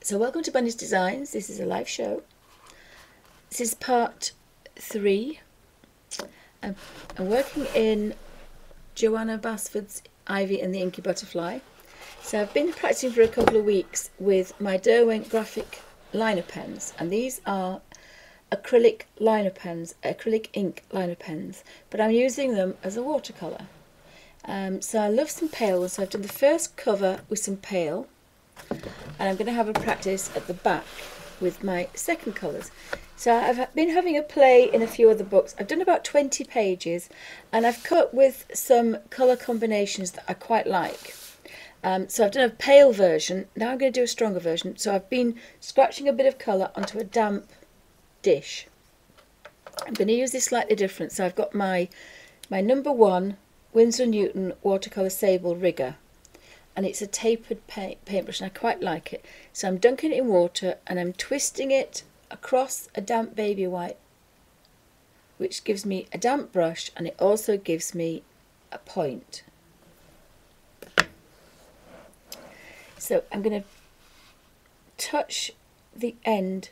So welcome to Bunny's Designs. This is a live show. This is part three. I'm, I'm working in Johanna Basford's Ivy and the Inky Butterfly. So I've been practicing for a couple of weeks with my Derwent Graphik liner pens and these are acrylic liner pens, acrylic ink liner pens, but I'm using them as a watercolour. Um, so I love some pale ones. So I've done the first cover with some pale and I'm going to have a practice at the back with my second colours. So I've been having a play in a few other books. I've done about 20 pages and I've cut with some colour combinations that I quite like. Um, so I've done a pale version, now I'm going to do a stronger version. So I've been scratching a bit of colour onto a damp dish. I'm going to use this slightly different. So I've got my, my number one Winsor Newton watercolour sable rigger and it's a tapered paint, paintbrush and I quite like it. So I'm dunking it in water and I'm twisting it across a damp baby wipe which gives me a damp brush and it also gives me a point. So I'm going to touch the end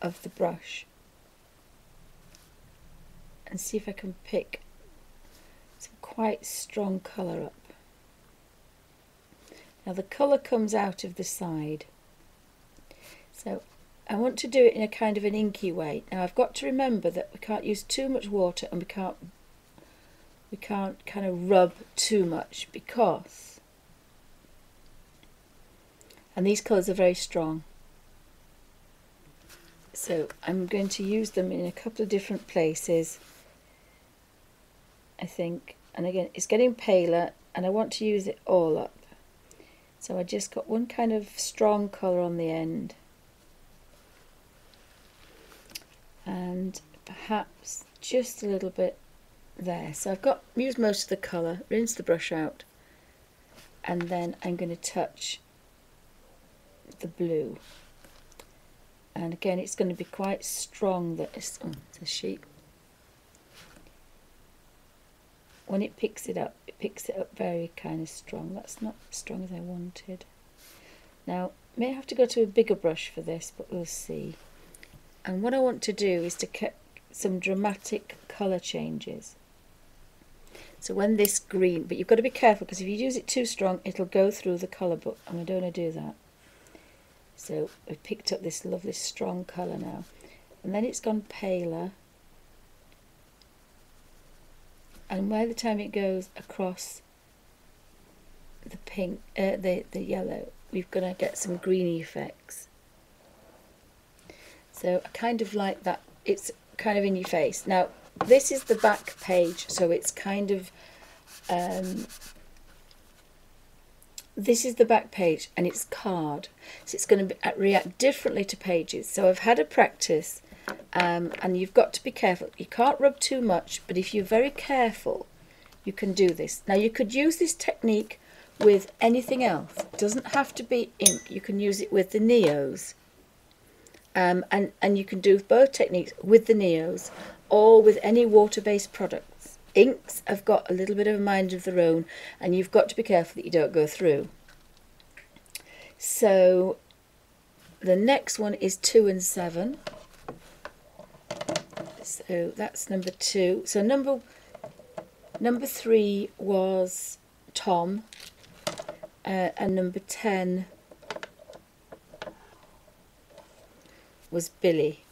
of the brush and see if I can pick some quite strong colour up. Now the colour comes out of the side. So I want to do it in a kind of an inky way. Now I've got to remember that we can't use too much water and we can't we can't kind of rub too much because and these colours are very strong. So I'm going to use them in a couple of different places I think and again it's getting paler and I want to use it all up. So I just got one kind of strong colour on the end. And perhaps just a little bit there. So I've got used most of the colour, rinse the brush out, and then I'm going to touch the blue. And again, it's going to be quite strong. That is, oh, a sheep. When it picks it up, it picks it up very kind of strong. That's not as strong as I wanted. Now, may have to go to a bigger brush for this, but we'll see. And what I want to do is to cut some dramatic colour changes. So when this green, but you've got to be careful because if you use it too strong, it'll go through the colour book, and we don't want to do that. So I've picked up this lovely strong colour now. And then it's gone paler and by the time it goes across the pink, uh, the, the yellow, we're going to get some green effects. So I kind of like that, it's kind of in your face. Now, this is the back page, so it's kind of, um, this is the back page and it's card. So it's going to be, uh, react differently to pages. So I've had a practice um, and you've got to be careful. You can't rub too much, but if you're very careful, you can do this. Now you could use this technique with anything else. It doesn't have to be ink. You can use it with the Neos. Um, and, and you can do both techniques with the Neos or with any water-based products. Inks have got a little bit of a mind of their own and you've got to be careful that you don't go through. So the next one is 2 and 7. So that's number two. So number number three was Tom, uh, and number ten was Billy.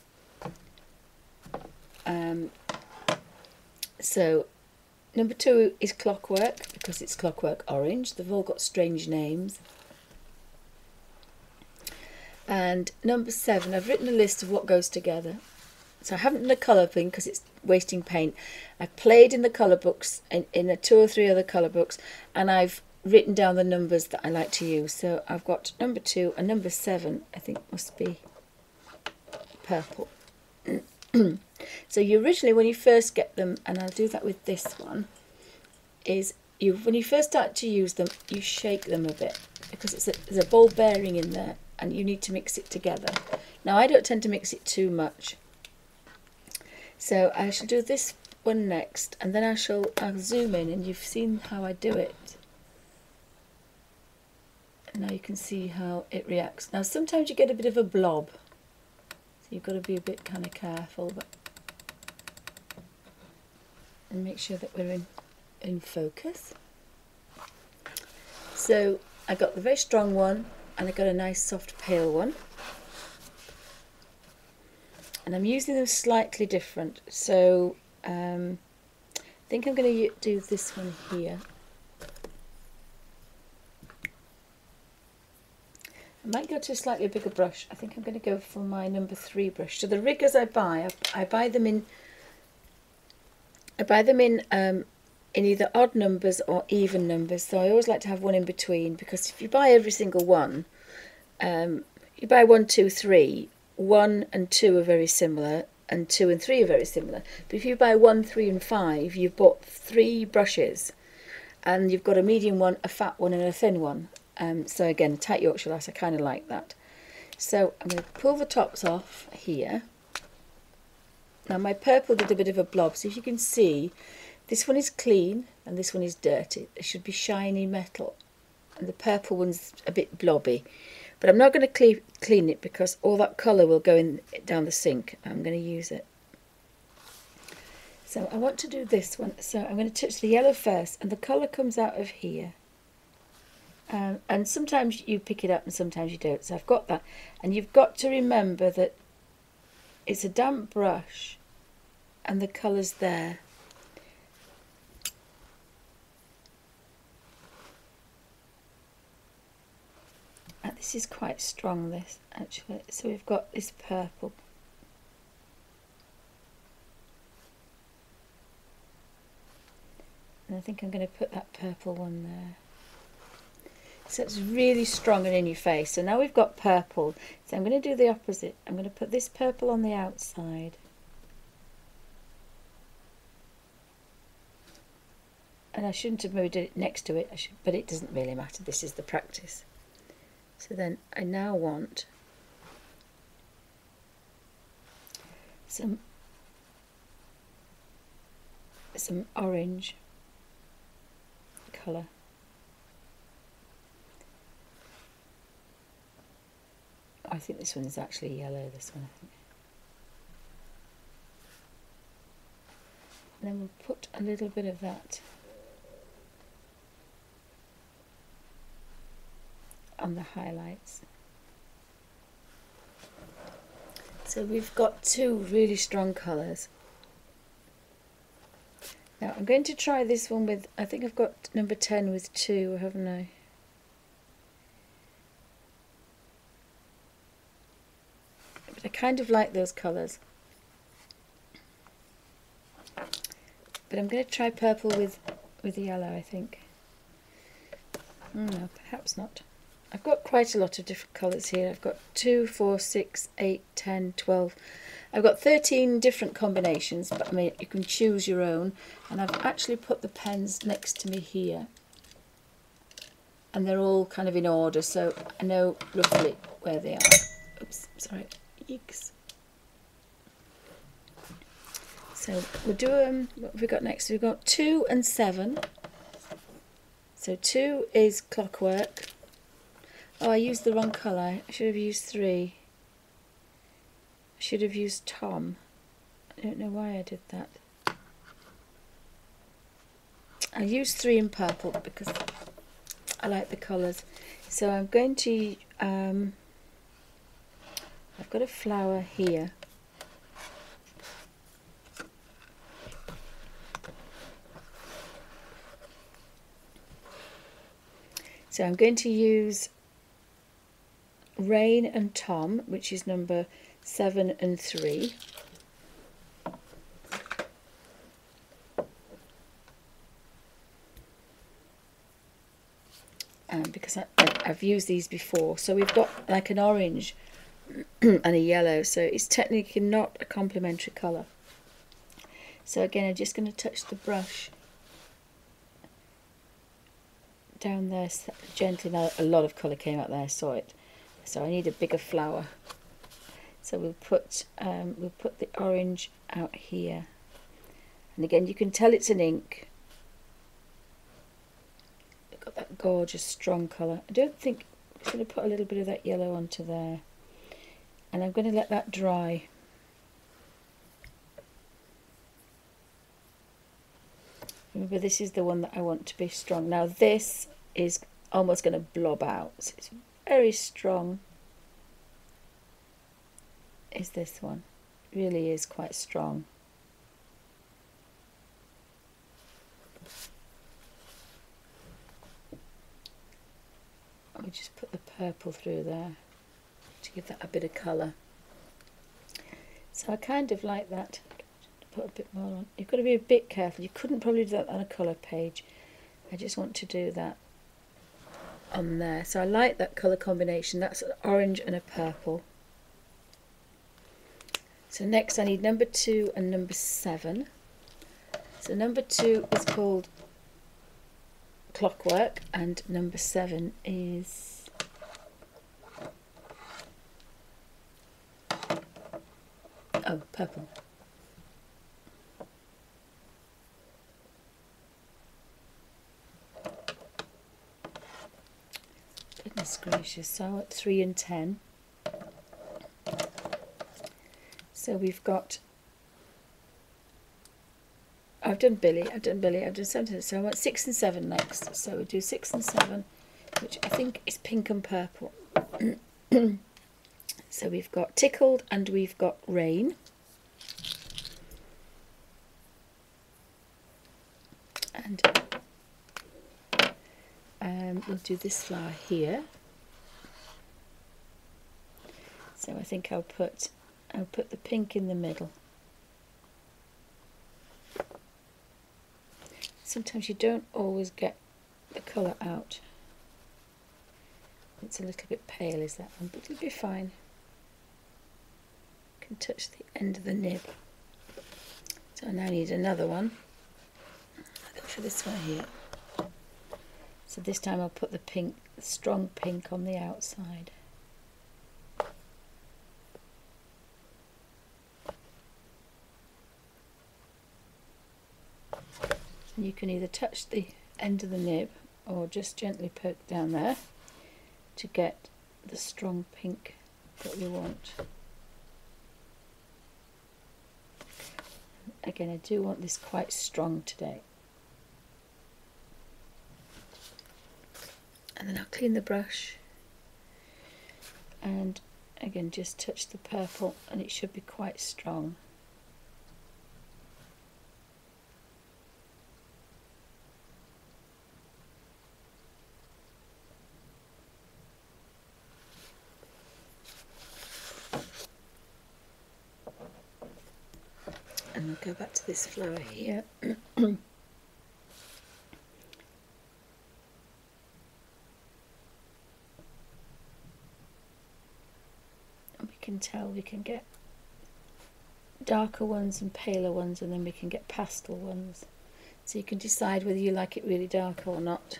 Um, so number two is Clockwork because it's Clockwork Orange. They've all got strange names. And number seven, I've written a list of what goes together. So I haven't done a colour thing because it's wasting paint. I've played in the colour books, in, in two or three other colour books, and I've written down the numbers that I like to use. So I've got number two and number seven, I think must be purple. so you originally, when you first get them, and I'll do that with this one, is you when you first start to use them, you shake them a bit because it's a, there's a ball bearing in there and you need to mix it together. Now I don't tend to mix it too much so I shall do this one next and then I shall I'll zoom in and you've seen how I do it. Now you can see how it reacts. Now sometimes you get a bit of a blob. So you've got to be a bit kind of careful. But and make sure that we're in, in focus. So I got the very strong one and I got a nice soft pale one. And I'm using them slightly different. So um, I think I'm going to do this one here. I might go to a slightly bigger brush. I think I'm going to go for my number three brush. So the riggers I buy, I, I buy them in I buy them in um, in either odd numbers or even numbers. So I always like to have one in between because if you buy every single one, um, you buy one, two, three, one and two are very similar and two and three are very similar. But if you buy one, three and five, you've bought three brushes and you've got a medium one, a fat one and a thin one. Um, so again, tight Yorkshire lass, I kind of like that. So I'm going to pull the tops off here. Now my purple did a bit of a blob, so if you can see, this one is clean and this one is dirty. It should be shiny metal. And the purple one's a bit blobby. But I'm not going to clean, clean it because all that colour will go in down the sink. I'm going to use it. So I want to do this one. So I'm going to touch the yellow first and the colour comes out of here. Um, and sometimes you pick it up and sometimes you don't. So I've got that. And you've got to remember that it's a damp brush and the colour's there. And this is quite strong this actually. So we've got this purple. And I think I'm going to put that purple one there. So it's really strong and in your face. So now we've got purple. So I'm going to do the opposite. I'm going to put this purple on the outside. And I shouldn't have moved it next to it, but it doesn't really matter. This is the practice. So then I now want some some orange colour. I think this one is actually yellow, this one I think. And then we'll put a little bit of that on the highlights. So we've got two really strong colours. Now I'm going to try this one with, I think I've got number 10 with two, haven't I? But I kind of like those colours. But I'm going to try purple with, with yellow, I think. Mm, no, perhaps not. I've got quite a lot of different colours here. I've got 2, 4, 6, 8, 10, 12. I've got 13 different combinations, but I mean, you can choose your own. And I've actually put the pens next to me here. And they're all kind of in order, so I know roughly where they are. Oops, sorry. Yeeks. So we'll do, um, what have we got next? We've got 2 and 7. So 2 is clockwork. Oh, I used the wrong colour. I should have used three. I should have used Tom. I don't know why I did that. I used three in purple because I like the colours. So I'm going to, um, I've got a flower here. So I'm going to use Rain and Tom, which is number seven and three. Um, because I, have used these before. So we've got like an orange and a yellow. So it's technically not a complementary colour. So again, I'm just going to touch the brush down there gently. Now a lot of colour came out there, I saw it so I need a bigger flower so we'll put um, we'll put the orange out here and again you can tell it's an ink got that gorgeous strong colour I don't think I'm going to put a little bit of that yellow onto there. And I'm going to let that dry. Remember, this is the one that I want to be strong. Now, this is almost going to blob out. So very strong. Is this one? really is quite strong. We just put the purple through there to give that a bit of colour. So I kind of like that. Put a bit more on. You've got to be a bit careful. You couldn't probably do that on a colour page. I just want to do that on there. So I like that colour combination. That's an orange and a purple. So next I need number two and number seven. So number two is called Clockwork and number seven is oh purple. Goodness gracious, so at three and ten. So we've got I've done Billy, I've done Billy, I've done seven, so I want six and seven next. So we do six and seven, which I think is pink and purple. so we've got tickled and we've got rain. And do this flower here. So I think I'll put I'll put the pink in the middle. sometimes you don't always get the colour out. It's a little bit pale is that one, but it'll be fine. You can touch the end of the nib. So I now need another one. I'll go for this one here. So this time I'll put the pink, strong pink on the outside. you can either touch the end of the nib or just gently poke down there to get the strong pink that we want. Again, I do want this quite strong today. And then I'll clean the brush and again just touch the purple and it should be quite strong. And I'll go back to this flower here. we can tell we can get darker ones and paler ones and then we can get pastel ones. So you can decide whether you like it really dark or not.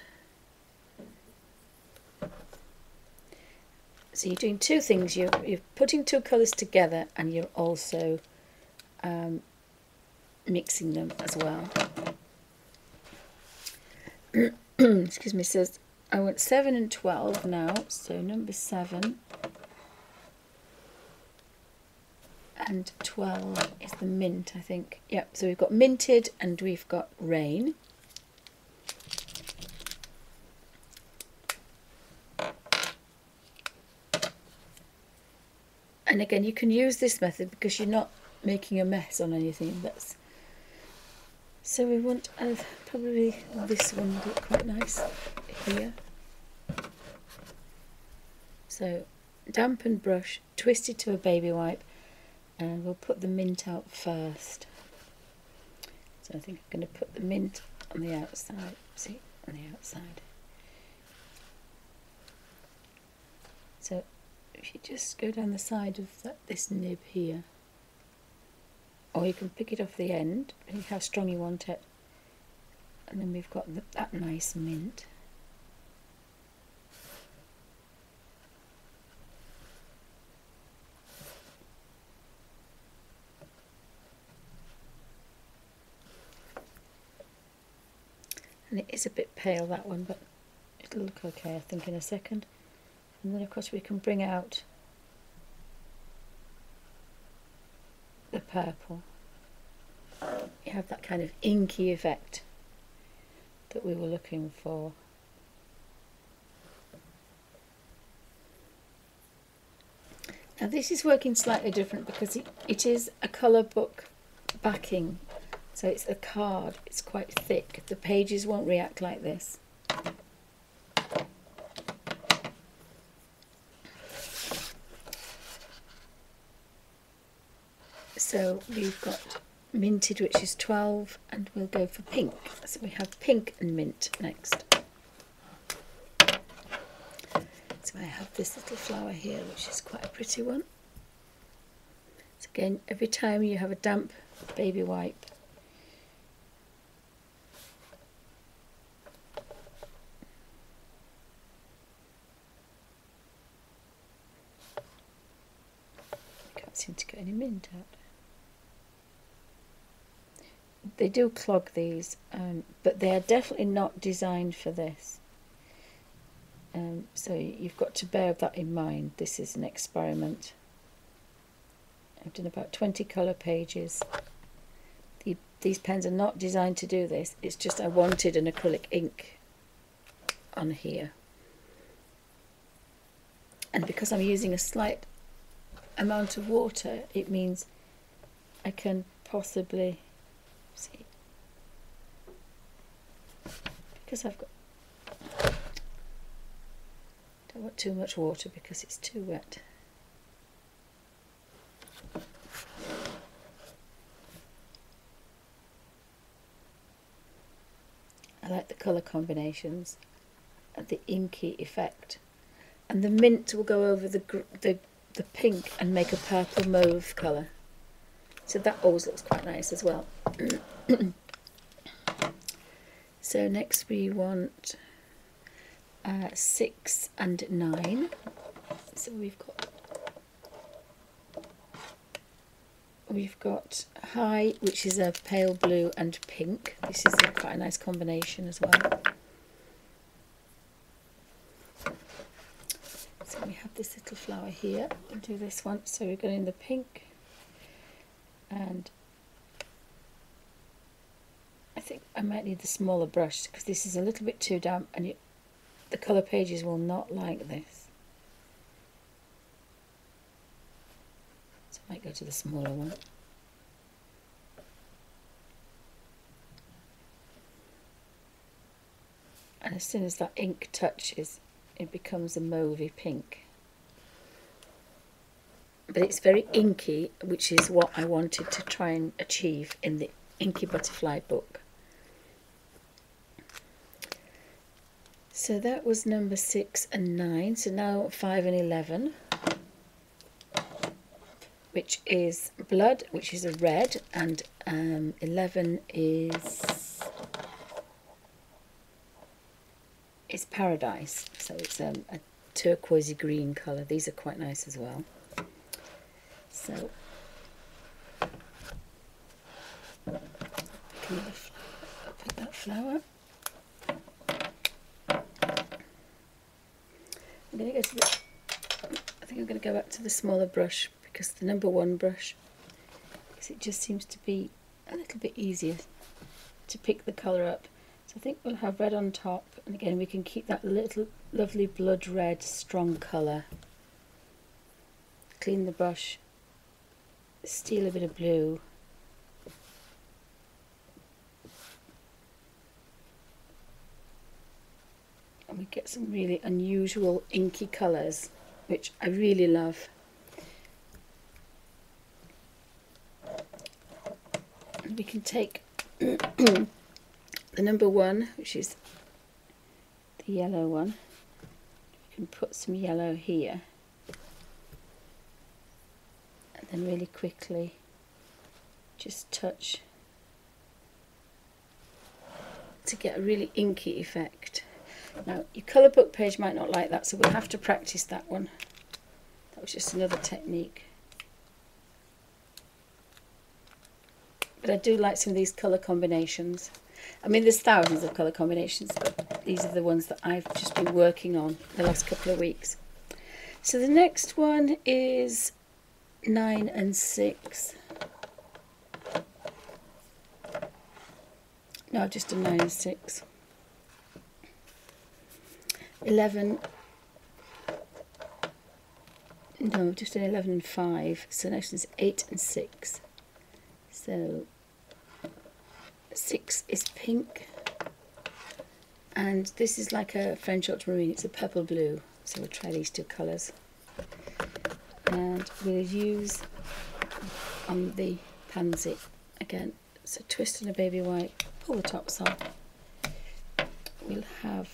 So you're doing two things. You're, you're putting two colours together and you're also um, mixing them as well. Excuse me, says I want 7 and 12 now, so number 7 and 12 is the mint, I think. Yep, so we've got minted and we've got rain. And again, you can use this method because you're not making a mess on anything that's so we want uh, probably this one would look quite nice here. So dampen brush, twisted to a baby wipe and we'll put the mint out first. So I think I'm going to put the mint on the outside, see, on the outside. So if you just go down the side of that, this nib here, or you can pick it off the end, depending how strong you want it. And then we've got the, that nice mint. And it is a bit pale that one, but it'll look okay I think in a second. And then of course we can bring out the purple. You have that kind of inky effect that we were looking for. Now this is working slightly different because it, it is a colour book backing. So it's a card, it's quite thick. The pages won't react like this. So we've got minted, which is 12, and we'll go for pink. So we have pink and mint next. So I have this little flower here, which is quite a pretty one. So again, every time you have a damp baby wipe, can't seem to get They do clog these, um, but they are definitely not designed for this. Um, so you've got to bear that in mind. This is an experiment. I've done about 20 colour pages. The, these pens are not designed to do this. It's just I wanted an acrylic ink on here. And because I'm using a slight amount of water, it means I can possibly see because I've got don't want too much water because it's too wet. I like the colour combinations and the inky effect. And the mint will go over the, the, the pink and make a purple mauve colour. So that always looks quite nice as well. so next we want uh, 6 and 9. So we've got we've got high which is a pale blue and pink. This is a quite a nice combination as well. This little flower here. We'll do this one. So we're going in the pink and I think I might need the smaller brush because this is a little bit too damp and you, the colour pages will not like this. So I might go to the smaller one. And as soon as that ink touches, it becomes a mauvey pink. But it's very inky, which is what I wanted to try and achieve in the Inky Butterfly book. So that was number six and nine. So now five and eleven, which is blood, which is a red, and um, eleven is is paradise. So it's um, a turquoisey green colour. These are quite nice as well. So put that flower. I'm going to go to the, I think I'm going to go back to the smaller brush because the number one brush, because it just seems to be a little bit easier to pick the colour up. So I think we'll have red on top and again we can keep that little lovely blood red strong colour. Clean the brush, steal a bit of blue. And we get some really unusual inky colours which I really love. We can take the number one which is the yellow one. We can put some yellow here and then really quickly just touch to get a really inky effect. Now, your colour book page might not like that, so we'll have to practice that one. That was just another technique. But I do like some of these colour combinations. I mean, there's thousands of colour combinations, but these are the ones that I've just been working on the last couple of weeks. So the next one is 9 and 6. No, just a 9 and 6. 11 no just an 11 and 5 so next is 8 and 6 so 6 is pink. And this is like a French ultramarine. It's a purple blue. So we'll try these two colours and we'll use on the pansy again. So twist in a baby wipe pull the tops off. We'll have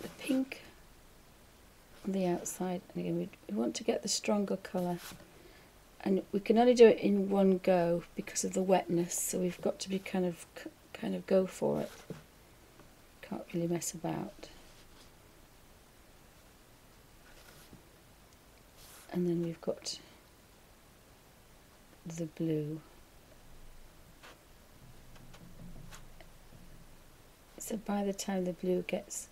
the pink on the outside. And again we want to get the stronger colour. And we can only do it in one go because of the wetness. So we've got to be kind of kind of go for it. Can't really mess about and then we've got the blue so by the time the blue gets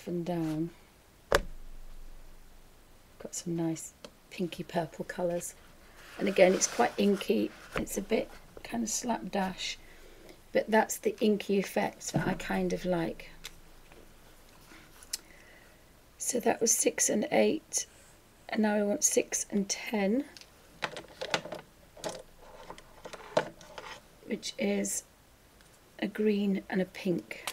softened down. Got some nice pinky purple colours. And again, it's quite inky. It's a bit kind of slapdash, but that's the inky effect that I kind of like. So that was six and eight, and now I want six and ten, which is a green and a pink.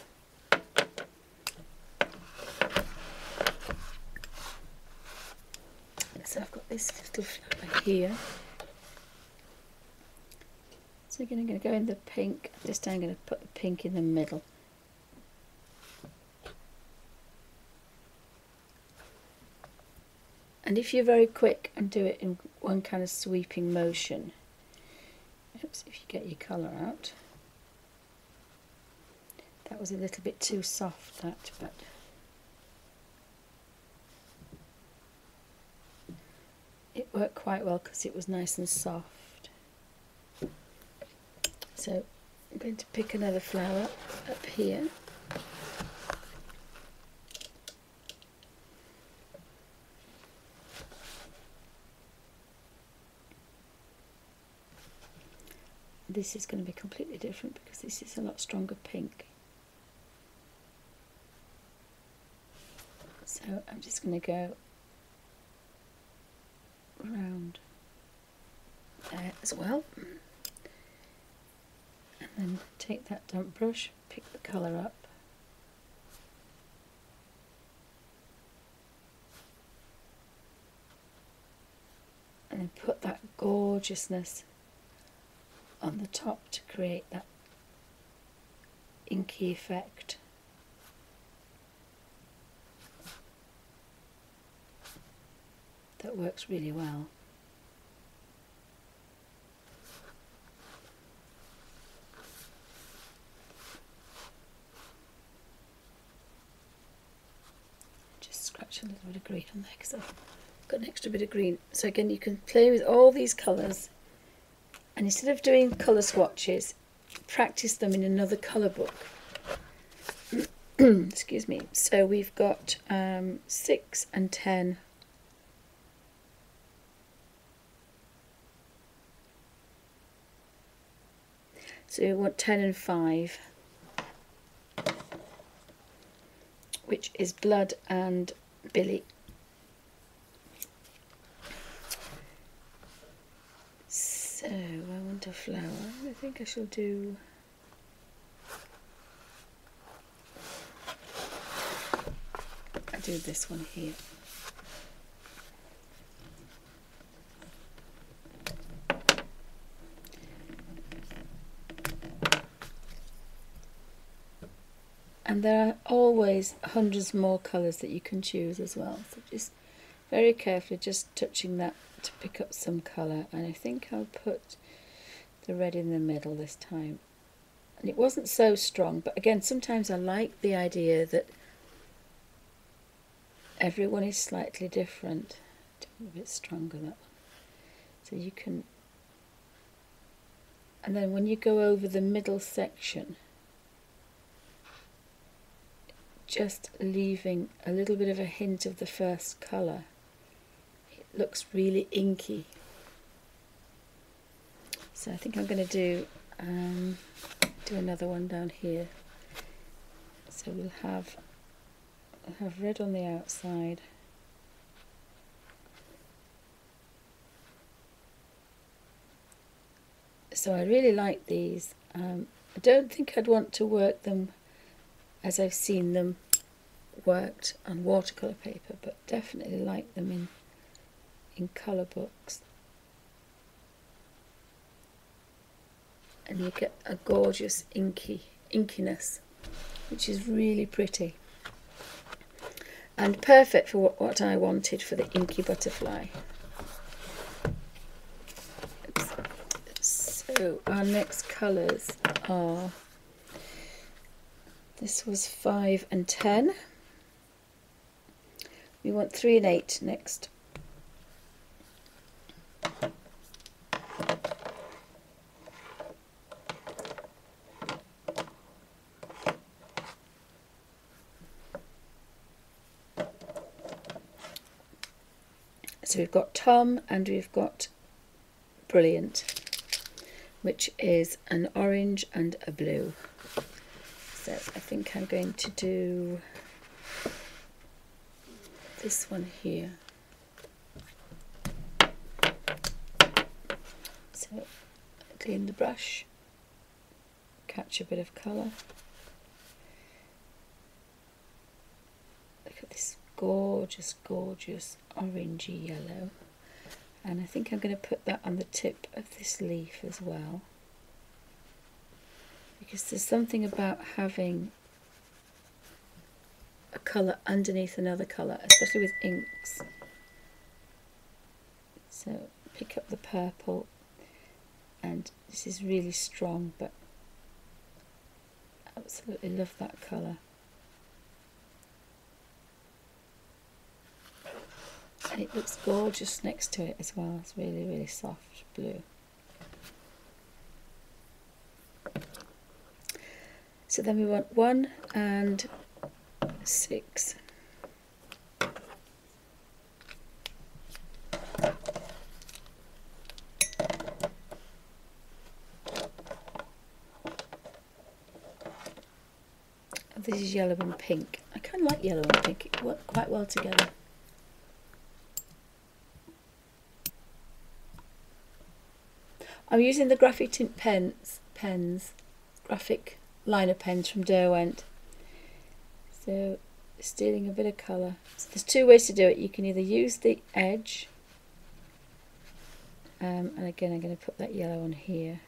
So I've got this little flower here. So again, I'm going to go in the pink. This time I'm going to put the pink in the middle. And if you're very quick and do it in one kind of sweeping motion, oops, if you get your colour out, that was a little bit too soft that, but it worked quite well because it was nice and soft. So I'm going to pick another flower up here. This is going to be completely different because this is a lot stronger pink. So I'm just going to go around there as well and then take that damp brush pick the colour up and then put that gorgeousness on the top to create that inky effect that works really well. Just scratch a little bit of green on there because I've got an extra bit of green. So again you can play with all these colours and instead of doing colour swatches practice them in another colour book. Excuse me. So we've got um, 6 and 10 So we want 10 and 5, which is Blood and Billy. So I want a flower. I think I shall do... I do this one here. and there are always hundreds more colours that you can choose as well so just very carefully just touching that to pick up some colour and I think I'll put the red in the middle this time and it wasn't so strong but again sometimes I like the idea that everyone is slightly different a bit stronger that one so you can and then when you go over the middle section just leaving a little bit of a hint of the first colour. It looks really inky. So I think I'm going to do um, do another one down here. So we'll have we'll have red on the outside. So I really like these. Um, I don't think I'd want to work them as I've seen them worked on watercolour paper, but definitely like them in in colour books. And you get a gorgeous inky inkiness, which is really pretty. And perfect for what, what I wanted for the inky butterfly. So our next colours are this was 5 and 10. We want 3 and 8 next. We've got Tom and we've got Brilliant, which is an orange and a blue so I think I'm going to do this one here. So clean the brush, catch a bit of colour. Look at this gorgeous, gorgeous orangey yellow. And I think I'm going to put that on the tip of this leaf as well because there's something about having a colour underneath another colour, especially with inks. So pick up the purple and this is really strong but absolutely love that colour. It looks gorgeous next to it as well, it's really really soft blue. So then we want 1 and 6. This is yellow and pink. I kind of like yellow and pink. It work quite well together. I'm using the graphic tint pens, pens, Graphik liner pens from Derwent. So stealing a bit of colour. So there's two ways to do it. You can either use the edge, um, and again I'm going to put that yellow on here.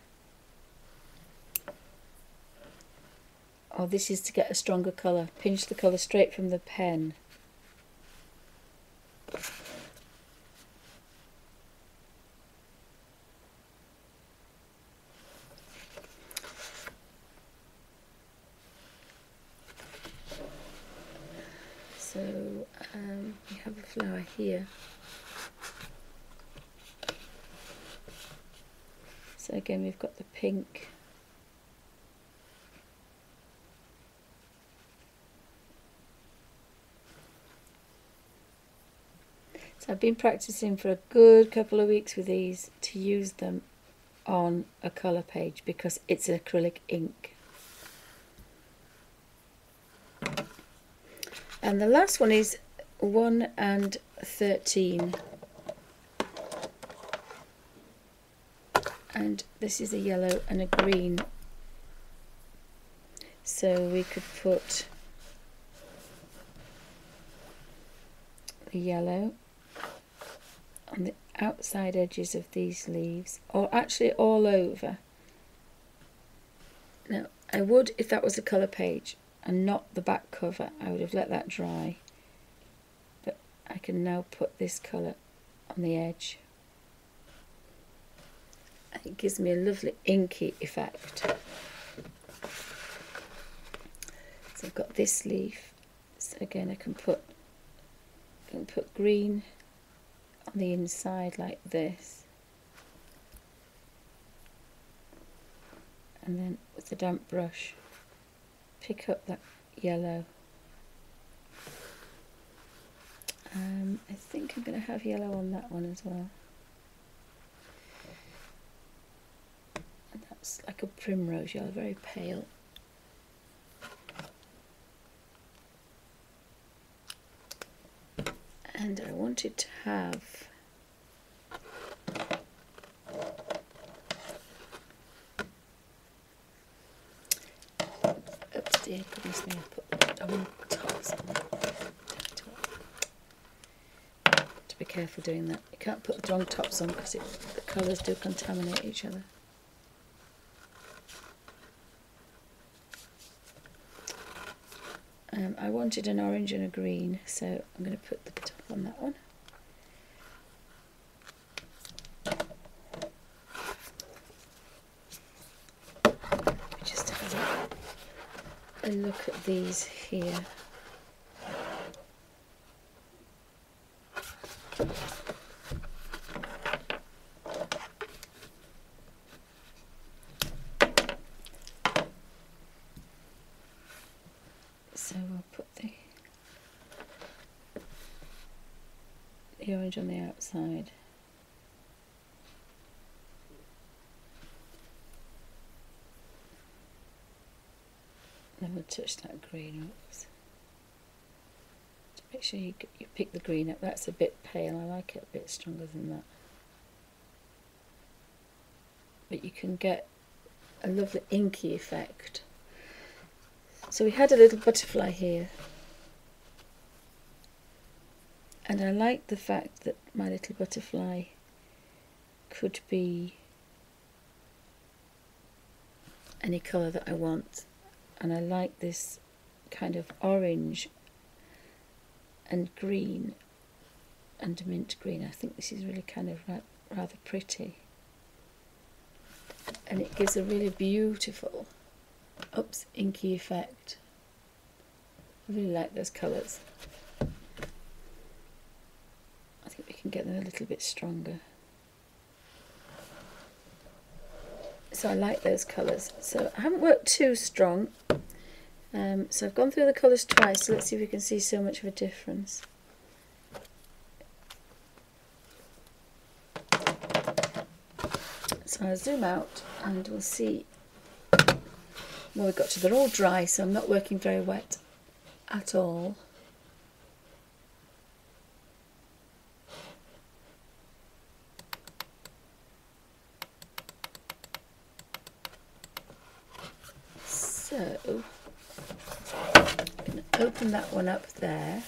Or this is to get a stronger colour. Pinch the colour straight from the pen. So um, we have a flower here. So again we've got the pink. So I've been practicing for a good couple of weeks with these to use them on a colour page because it's acrylic ink. And the last one is 1 and 13. And this is a yellow and a green. So we could put the yellow on the outside edges of these leaves, or actually all over. Now, I would if that was a colour page, and not the back cover. I would have let that dry. I can now put this colour on the edge. it gives me a lovely inky effect. So I've got this leaf. So again I can put I can put green on the inside like this. And then with the damp brush pick up that yellow Um, think I'm going to have yellow on that one as well. And that's like a primrose yellow, very pale. And I wanted to have oops dear goodness me I put the tops on to be careful doing that you can't put the wrong tops on because the colours do contaminate each other Um, I wanted an orange and a green, so I'm going to put the top on that one. Just have a look at these here. So I'll put the, the orange on the outside. Then we'll touch that green. Oops. Make sure you, you pick the green up. That's a bit pale. I like it a bit stronger than that. But you can get a lovely inky effect. So we had a little butterfly here. And I like the fact that my little butterfly could be any colour that I want. And I like this kind of orange and green and mint green. I think this is really kind of rather pretty. And it gives a really beautiful oops, inky effect. I really like those colours. I think we can get them a little bit stronger. So I like those colours. So I haven't worked too strong. Um, so I've gone through the colours twice, so let's see if we can see so much of a difference. So I'll zoom out and we'll see well we've got to they're all dry so I'm not working very wet at all so I'm going to open that one up there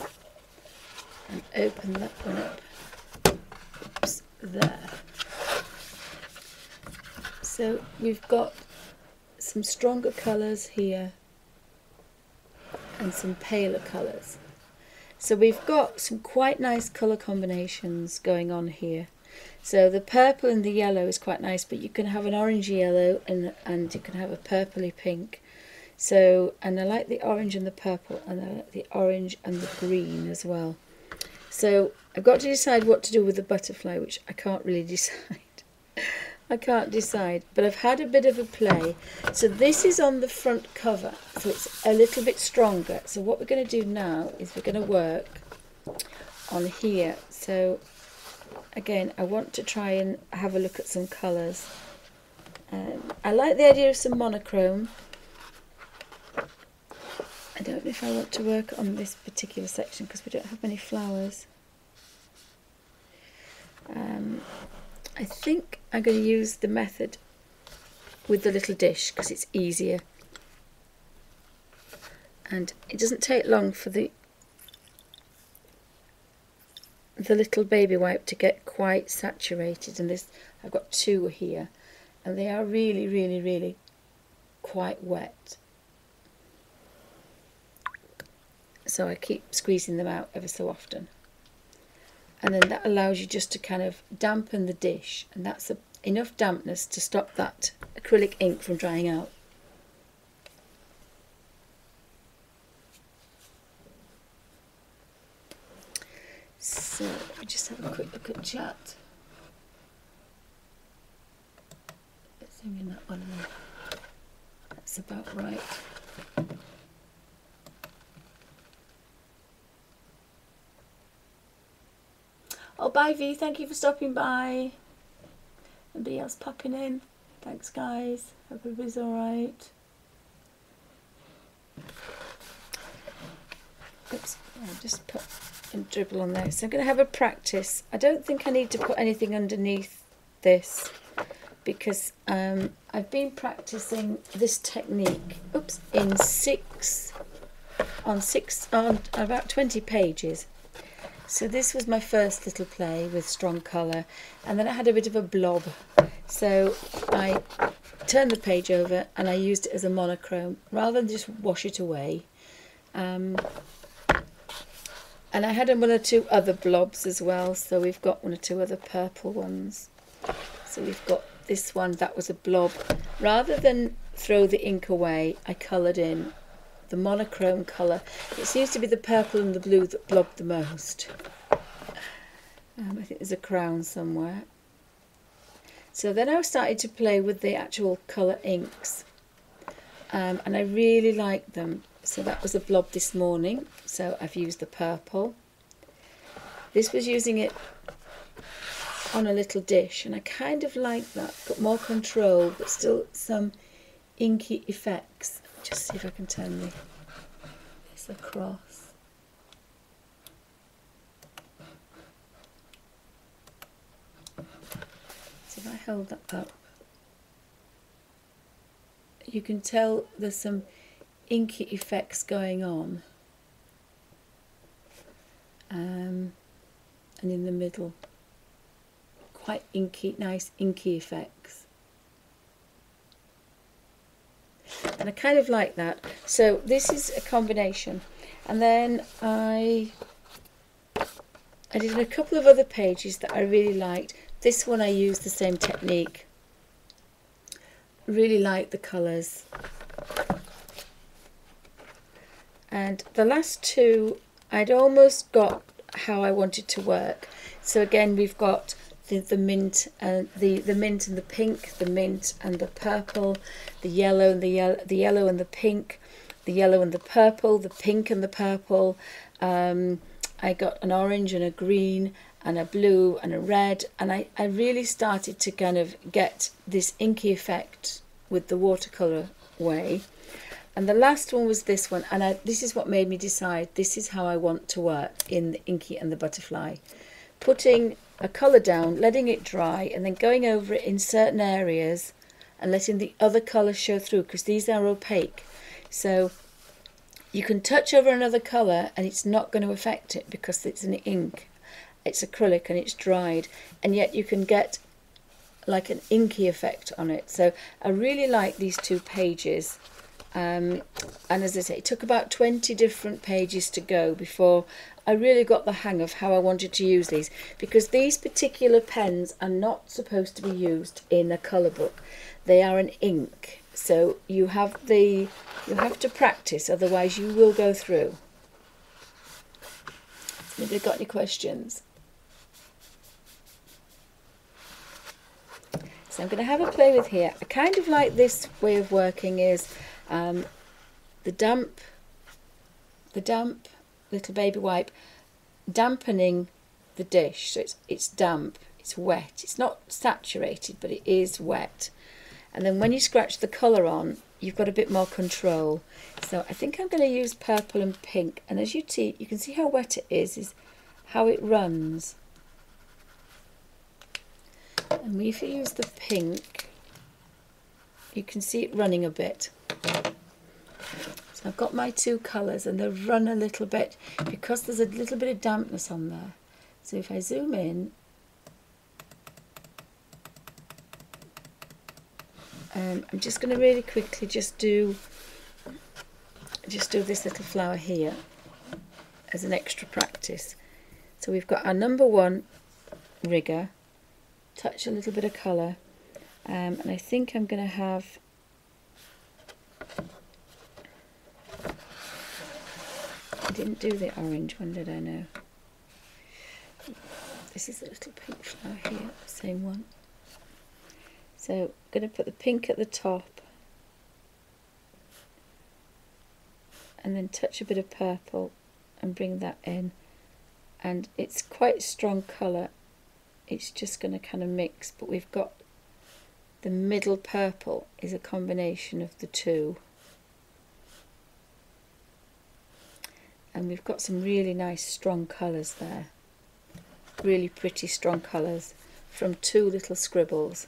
and open that one up Oops, there so we've got some stronger colours here and some paler colours. So we've got some quite nice colour combinations going on here. So the purple and the yellow is quite nice, but you can have an orange yellow and, and you can have a purpley pink. So, and I like the orange and the purple and I like the orange and the green as well. So I've got to decide what to do with the butterfly, which I can't really decide. I can't decide, but I've had a bit of a play. So this is on the front cover, so it's a little bit stronger. So what we're going to do now is we're going to work on here. So again, I want to try and have a look at some colours. Um, I like the idea of some monochrome. I don't know if I want to work on this particular section because we don't have many flowers. Um, I think I'm going to use the method with the little dish because it's easier. And it doesn't take long for the the little baby wipe to get quite saturated. And this I've got two here and they are really really really quite wet so I keep squeezing them out ever so often and then that allows you just to kind of dampen the dish and that's a, enough dampness to stop that acrylic ink from drying out. So me just have a quick look at chat. Let's zoom in that one. That's about right. Oh, bye V, thank you for stopping by. Anybody else popping in? Thanks guys, hope everybody's alright. Oops, I'll just put a dribble on there. So I'm going to have a practice. I don't think I need to put anything underneath this because um, I've been practicing this technique oops, in six, on six, on about 20 pages. So this was my first little play with strong colour and then I had a bit of a blob. So I turned the page over and I used it as a monochrome rather than just wash it away. Um, and I had one or two other blobs as well. So we've got one or two other purple ones. So we've got this one that was a blob. Rather than throw the ink away, I coloured in the monochrome colour. It seems to be the purple and the blue that blob the most. Um, I think there's a crown somewhere. So then I started to play with the actual colour inks. Um, and I really like them. So that was a blob this morning. So I've used the purple. This was using it on a little dish and I kind of like that. Got more control but still some inky effects. Just see if I can turn the, this across. So if I hold that up, you can tell there's some inky effects going on. Um, and in the middle quite inky, nice inky effects. And I kind of like that. So this is a combination. And then I I did a couple of other pages that I really liked. This one I used the same technique. Really like the colours. And the last two, I'd almost got how I wanted to work. So again, we've got the, the mint and uh, the the mint and the pink the mint and the purple the yellow and the yellow the yellow and the pink the yellow and the purple the pink and the purple. Um, I got an orange and a green and a blue and a red and I, I really started to kind of get this inky effect with the watercolor way. And the last one was this one and I, this is what made me decide this is how I want to work in the inky and the butterfly putting a colour down, letting it dry, and then going over it in certain areas and letting the other colour show through because these are opaque. So you can touch over another colour and it's not going to affect it because it's an ink. It's acrylic and it's dried and yet you can get like an inky effect on it. So I really like these two pages. Um, and as I say, it took about 20 different pages to go before I really got the hang of how I wanted to use these because these particular pens are not supposed to be used in a colour book. They are an ink, so you have the you have to practice, otherwise you will go through. Anybody got any questions? So I'm going to have a play with here. I kind of like this way of working is um, the damp, the damp little baby wipe dampening the dish. So it's it's damp it's wet. It's not saturated but it is wet. And then when you scratch the colour on you've got a bit more control. So I think I'm going to use purple and pink. And as you see you can see how wet it is is how it runs. And if you use the pink you can see it running a bit I've got my two colours and they run a little bit because there's a little bit of dampness on there. So if I zoom in, um, I'm just going to really quickly just do just do this little flower here as an extra practice. So we've got our number one rigger, touch a little bit of colour, um, and I think I'm going to have I didn't do the orange one, did I? Know? This is a little pink flower here, same one. So I'm going to put the pink at the top. And then touch a bit of purple and bring that in. And it's quite a strong colour. It's just going to kind of mix but we've got the middle purple is a combination of the two and we've got some really nice strong colours there. Really pretty strong colours from two little scribbles.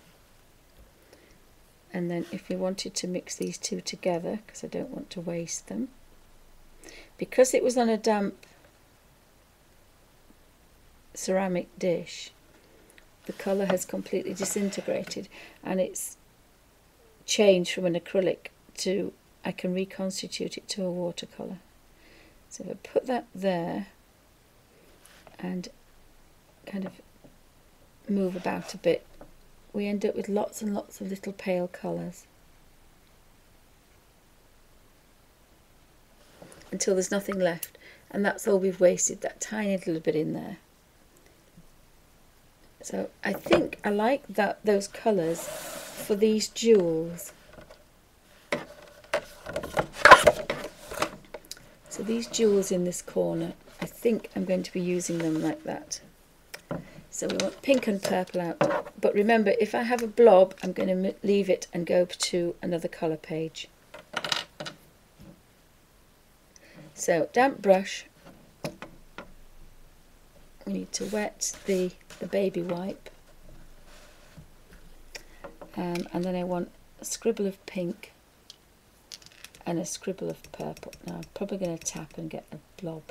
And then if we wanted to mix these two together because I don't want to waste them because it was on a damp ceramic dish the colour has completely disintegrated and it's changed from an acrylic to I can reconstitute it to a watercolour so if I put that there and kind of move about a bit. We end up with lots and lots of little pale colours. Until there's nothing left. And that's all we've wasted that tiny little bit in there. So I think I like that those colours for these jewels so these jewels in this corner I think I'm going to be using them like that so we want pink and purple out. But remember, if I have a blob, I'm going to leave it and go to another colour page. So damp brush. We need to wet the, the baby wipe. Um, and then I want a scribble of pink and a scribble of purple. Now I'm probably going to tap and get a blob.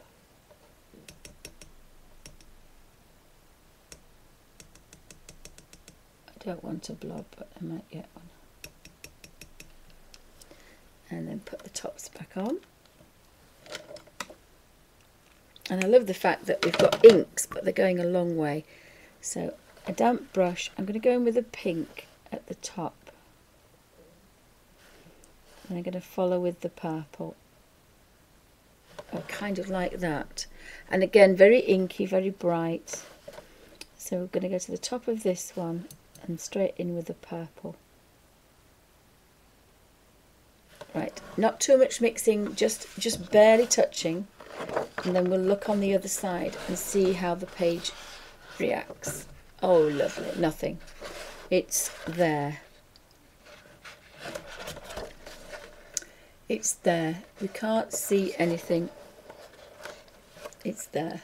I don't want a blob but I might get one. And then put the tops back on. And I love the fact that we've got inks but they're going a long way. So a damp brush. I'm going to go in with a pink at the top and I'm going to follow with the purple or kind of like that and again very inky very bright so we're going to go to the top of this one and straight in with the purple. Right, not too much mixing, just, just barely touching. And then we'll look on the other side and see how the page reacts. Oh, lovely, nothing. It's there. It's there. We can't see anything. It's there.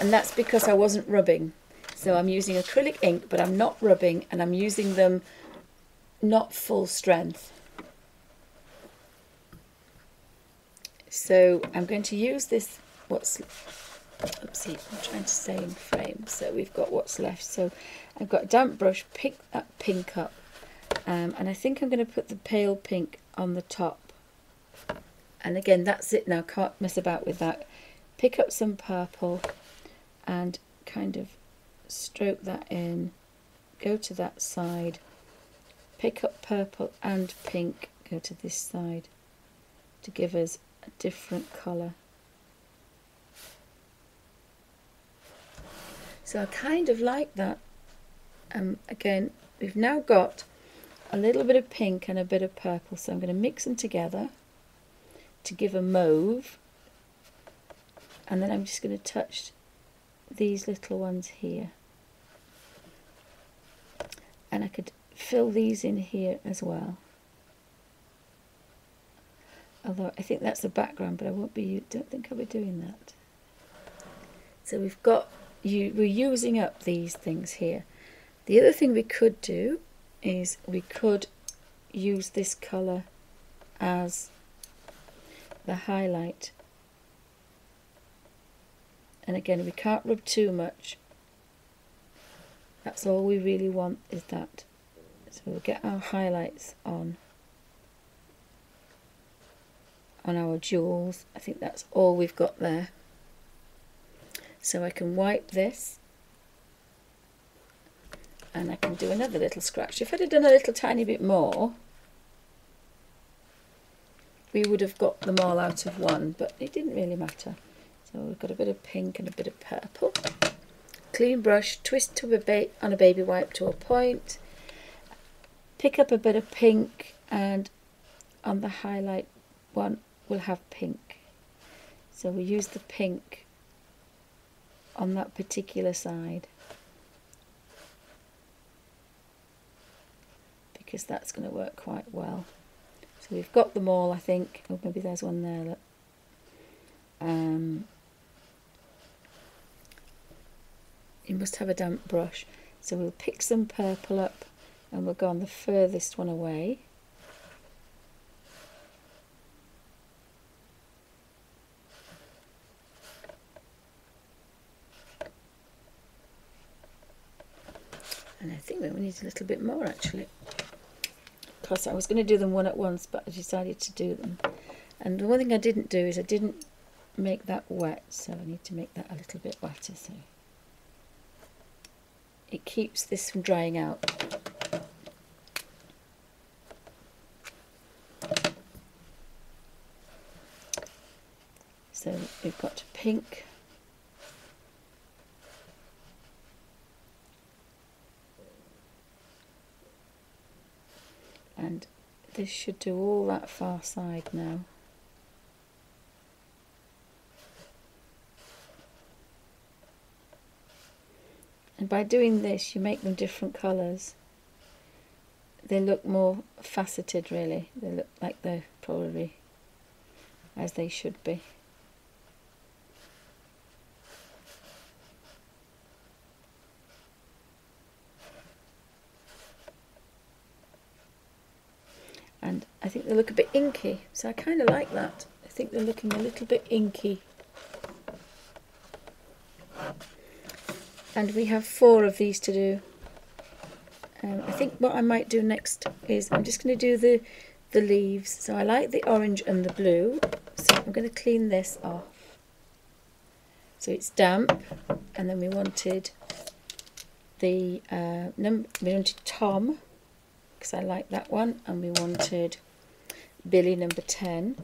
And that's because I wasn't rubbing. So I'm using acrylic ink, but I'm not rubbing and I'm using them not full strength. So I'm going to use this, what's, oopsie, I'm trying to stay in frame. So we've got what's left. So I've got a damp brush, pick that pink up. Um, and I think I'm going to put the pale pink on the top. And again, that's it now, can't mess about with that. Pick up some purple and kind of stroke that in, go to that side, pick up purple and pink, go to this side to give us a different colour. So I kind of like that. Um, again, we've now got a little bit of pink and a bit of purple, so I'm going to mix them together to give a mauve. And then I'm just going to touch these little ones here. And I could fill these in here as well. Although I think that's the background but I won't be don't think I'll be doing that. So we've got you we're using up these things here. The other thing we could do is we could use this colour as the highlight. And again we can't rub too much. That's all we really want is that. So we'll get our highlights on. On our jewels. I think that's all we've got there. So I can wipe this and I can do another little scratch if I'd have done a little tiny bit more we would have got them all out of one but it didn't really matter so we've got a bit of pink and a bit of purple clean brush, twist to a on a baby wipe to a point, pick up a bit of pink and on the highlight one we'll have pink. So we use the pink on that particular side. Because that's going to work quite well. So we've got them all, I think. Oh, maybe there's one there. Look. Um, you must have a damp brush. So we'll pick some purple up and we'll go on the furthest one away. And I think we need a little bit more actually. Because I was going to do them one at once, but I decided to do them. And the one thing I didn't do is I didn't make that wet, so I need to make that a little bit wetter. So it keeps this from drying out. So we've got pink. And this should do all that far side now. And by doing this, you make them different colours. They look more faceted, really. They look like they're probably as they should be. And I think they look a bit inky, so I kind of like that. I think they're looking a little bit inky. and we have four of these to do. Um, I think what I might do next is I'm just going to do the the leaves. So I like the orange and the blue. So I'm going to clean this off. So it's damp, and then we wanted the uh. We wanted Tom because I like that one, and we wanted Billy number ten.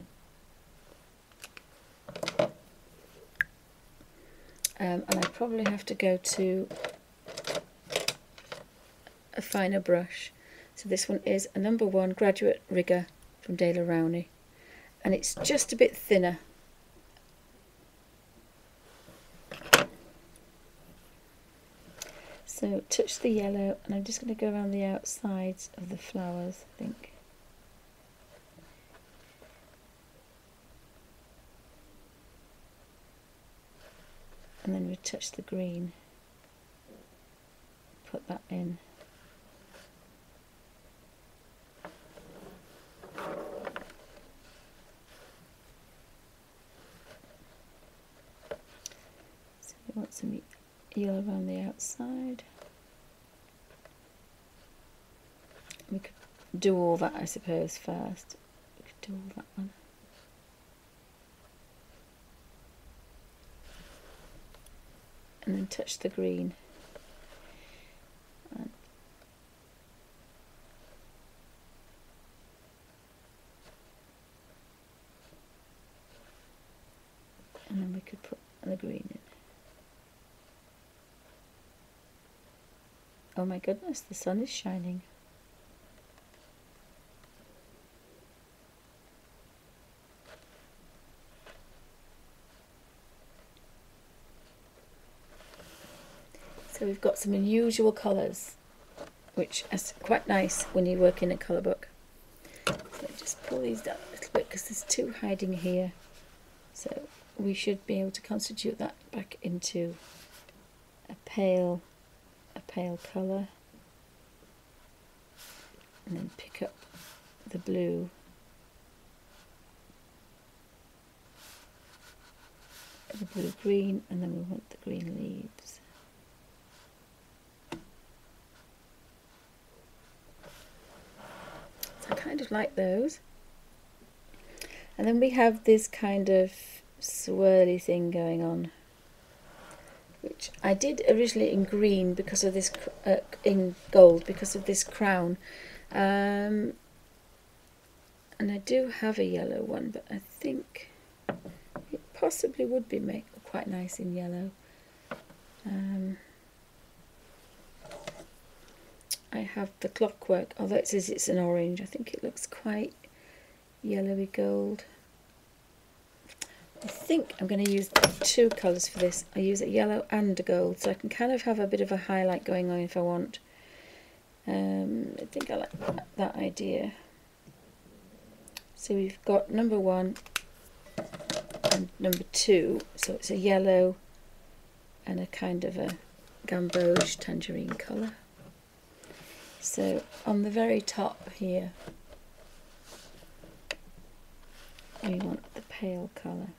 um, and I probably have to go to a finer brush. So this one is a number one graduate rigger from Daler Rowney and it's just a bit thinner. So touch the yellow and I'm just going to go around the outsides of the flowers I think. and then we touch the green. Put that in. So we want some yellow around the outside we could do all that I suppose first we could do all that one and then touch the green. And then we could put the green in. Oh my goodness, the sun is shining. So we've got some unusual colours, which is quite nice when you work in a colour book. So just pull these down a little bit because there's two hiding here. So we should be able to constitute that back into a pale, a pale colour. And then pick up the blue the blue green and then we want the green leaves. kind of like those. And then we have this kind of swirly thing going on, which I did originally in green because of this, uh, in gold because of this crown. Um, and I do have a yellow one, but I think it possibly would be quite nice in yellow. Um, I have the clockwork, although it says it's an orange, I think it looks quite yellowy gold. I think I'm going to use two colours for this. I use a yellow and a gold, so I can kind of have a bit of a highlight going on if I want. Um, I think I like that, that idea. So we've got number one and number two. So it's a yellow and a kind of a gamboge tangerine colour. So on the very top here, we want the pale colour.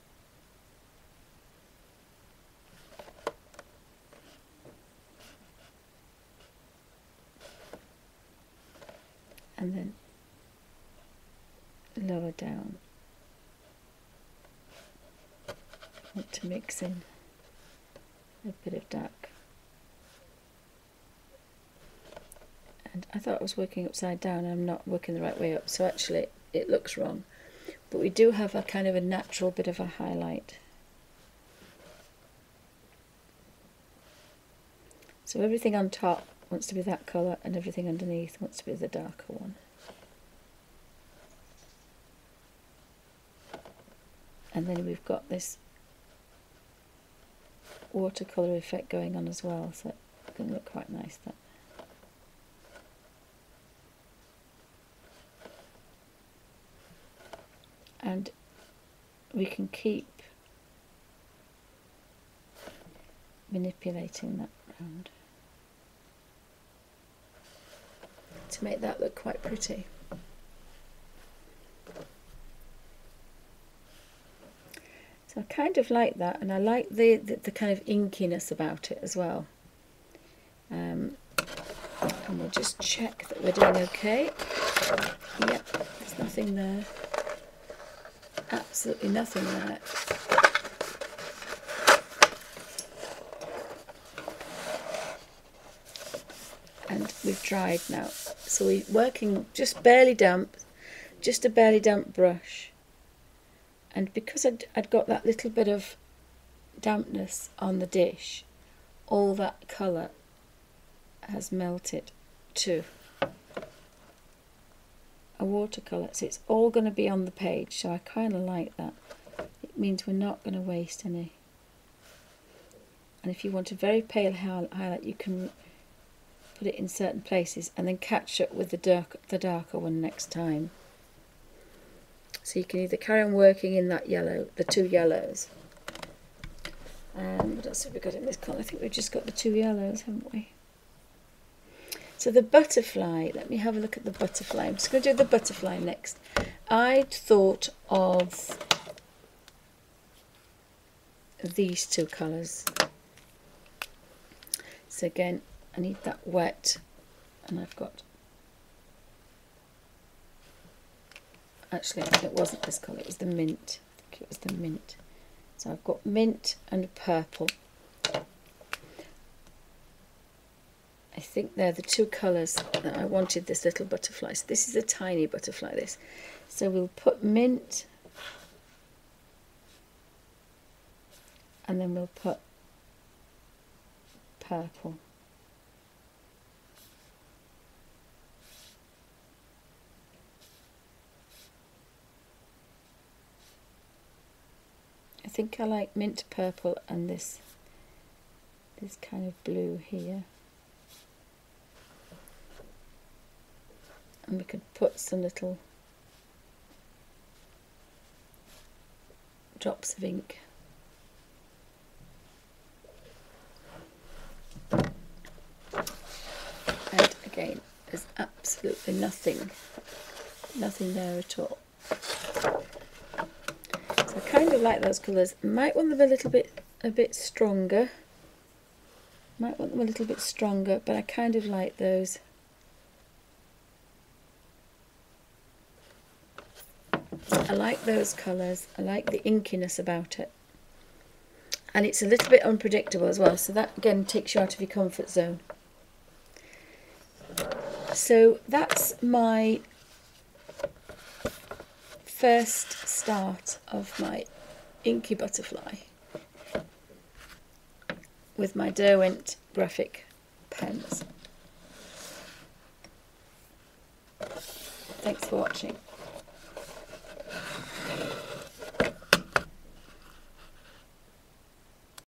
And then lower down. Want to mix in a bit of dark. And I thought I was working upside down, I'm not working the right way up, so actually it looks wrong. But we do have a kind of a natural bit of a highlight. So everything on top wants to be that colour and everything underneath wants to be the darker one. And then we've got this watercolour effect going on as well, so going to look quite nice that. And we can keep manipulating that round to make that look quite pretty. So I kind of like that, and I like the, the, the kind of inkiness about it as well. Um, and we'll just check that we're doing okay. Yep, there's nothing there. Absolutely nothing there. And we've dried now. So we're working just barely damp, just a barely damp brush and because I'd, I'd got that little bit of dampness on the dish all that colour has melted to a watercolour so it's all going to be on the page so I kind of like that it means we're not going to waste any and if you want a very pale highlight you can put it in certain places and then catch up with the dark the darker one next time so you can either carry on working in that yellow, the two yellows. Um, what else have we got in this colour? I think we've just got the two yellows, haven't we? So the butterfly, let me have a look at the butterfly. I'm just going to do the butterfly next. I'd thought of these two colours. So again, I need that wet and I've got actually it wasn't this colour it was the mint it was the mint so I've got mint and purple think they're the two colours that I wanted this little butterfly. So this is a tiny butterfly this. So we'll put mint and then we'll put purple. I think I like mint purple and this this kind of blue here. And we could put some little drops of ink. And again, there's absolutely nothing, nothing there at all so I kind of like those colours. Might want them a little bit a bit stronger. Might want them a little bit stronger, but I kind of like those. I those colours. I like the inkiness about it. And it's a little bit unpredictable as well, so that again takes you out of your comfort zone. So that's my first start of my inky butterfly with my Derwent Graphik pens. Thanks for watching.